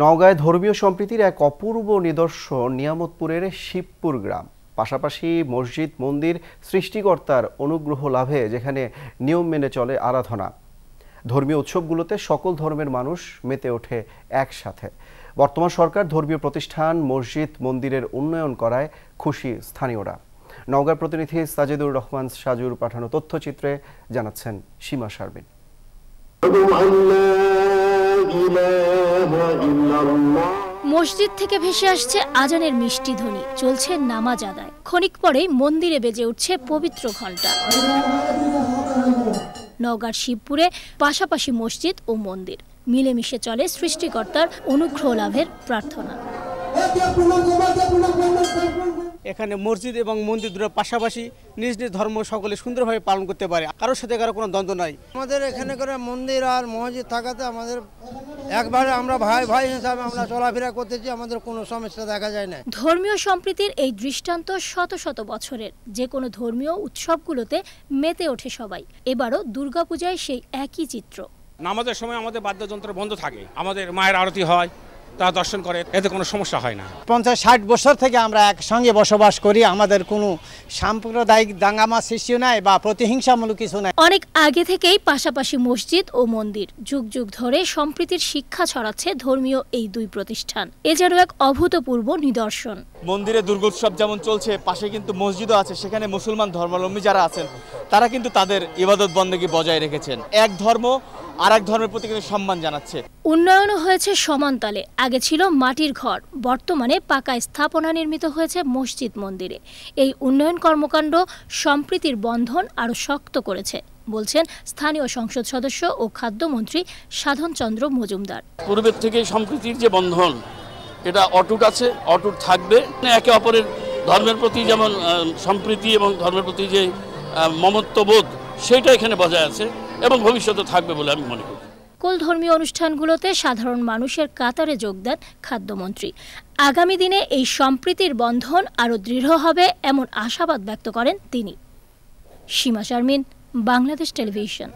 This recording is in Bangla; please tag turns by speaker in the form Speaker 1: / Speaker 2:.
Speaker 1: নওগাঁয় ধর্মীয় সম্প্রীতির এক অপূর্ব নিদর্শন নিয়ামতপুরের শিবপুর গ্রাম। পাশাপাশি মসজিদ, মন্দির সৃষ্টিকর্তার অনুগ্রহ লাভে যেখানে নিয়ম মেনে চলে আরাধনা। ধর্মীয় উৎসবগুলোতে সকল ধর্মের মানুষ মেতে ওঠে একসাথে। বর্তমান সরকার ধর্মীয় প্রতিষ্ঠান, মসজিদ, মন্দিরের উন্নয়ন করায় খুশি স্থানীয়রা। নওগাঁর প্রতিনিধি সাজেদুর রহমান সাজুর পাঠানো তথ্যচিত্রে জানাচ্ছেন সীমা শারমিন।
Speaker 2: মসজিদ থেকে ভেসে আসছে আজানের মিষ্টি ধ্বনি। চলছে নামাজ আদায়। ক্ষণিক পরেই মন্দিরে বেজে উঠছে পবিত্র ঘণ্টা। নওগাঁর শিবপুরে পাশাপাশি মসজিদ ও মন্দির। মিলেমিশে চলে সৃষ্টিকর্তার অনুগ্রহ লাভের প্রার্থনা।
Speaker 3: এখানে মসজিদ এবং মন্দির দুটো পাশাপাশি নিজ নিজ ধর্ম সকলে সুন্দরভাবে পালন করতে পারে। কারোর সাথে কারও কোনো দ্বন্দ্ব নাই।
Speaker 4: আমাদের এখানে করে মন্দির আর মসজিদ থাকাতে আমাদের একবারে আমরা ভাই ভাই হিসাবে আমরা চলাফেরা করতেছি আমাদের কোনো সমস্যা দেখা যায় না।
Speaker 2: ধর্মীয় সম্প্রীতির এই দৃষ্টান্ত শত শত বছরের। যে কোনো ধর্মীয় উৎসবগুলোতে মেতে ওঠে সবাই। এবারও দুর্গাপূজায় সেই একই চিত্র।
Speaker 5: নামাজের সময় আমাদের বাদ্যযন্ত্র বন্ধ থাকে। আমাদের মায়ের আরতি হয়। তা দর্শন করে এতে কোনো সমস্যা হয় না।
Speaker 6: পঞ্চাশ ষাট বছর থেকে আমরা একসঙ্গে বসবাস করি আমাদের কোনো সাম্প্রদায়িক দাঙ্গামা সৃষ্টি নাই বা প্রতিহিংসামূলক কিছু নাই।
Speaker 2: অনেক আগে থেকেই পাশাপাশি মসজিদ ও মন্দির যুগ যুগ ধরে সম্প্রীতির শিক্ষা ছড়াচ্ছে ধর্মীয় এই দুই প্রতিষ্ঠান। এ যেন এক অভূতপূর্ব নিদর্শন।
Speaker 7: মন্দিরে দুর্গোৎসব যেমন চলছে পাশে কিন্তু মসজিদও আছে সেখানে মুসলমান ধর্মাবলম্বী যারা আছেন তারা কিন্তু তাদের ইবাদত বন্দেগী বজায় রেখেছেন। এক ধর্ম আর এক ধর্মের প্রতি কিন্তু সম্মান জানাচ্ছে।
Speaker 2: উন্নয়নও হয়েছে সমানতালে আগে ছিল মাটির ঘর বর্তমানে পাকা স্থাপনা নির্মিত হয়েছে মসজিদ মন্দিরে। এই উন্নয়ন কর্মকাণ্ড সম্প্রীতির বন্ধন আরও শক্ত করেছে বলছেন স্থানীয় সংসদ সদস্য ও খাদ্যমন্ত্রী সাধন চন্দ্র মজুমদার।
Speaker 8: পূর্বের থেকে সম্প্রীতির যে বন্ধন এটা অটুট আছে, অটুট থাকবে। একে অপরের ধর্মের প্রতি যেমন সম্প্রীতি এবং ধর্মের প্রতি যে মমত্ববোধ সেটা এখানে বজায় আছে এবং ভবিষ্যতে থাকবে বলে আমি মনে করি।
Speaker 2: সকল ধর্মীয় অনুষ্ঠানগুলোতে সাধারণ মানুষের কাতারে যোগ দেন খাদ্যমন্ত্রী। আগামী দিনে এই সম্প্রীতির বন্ধন আরও দৃঢ় হবে এমন আশাবাদ ব্যক্ত করেন তিনি। সীমা শারমিন, বাংলাদেশ টেলিভিশন।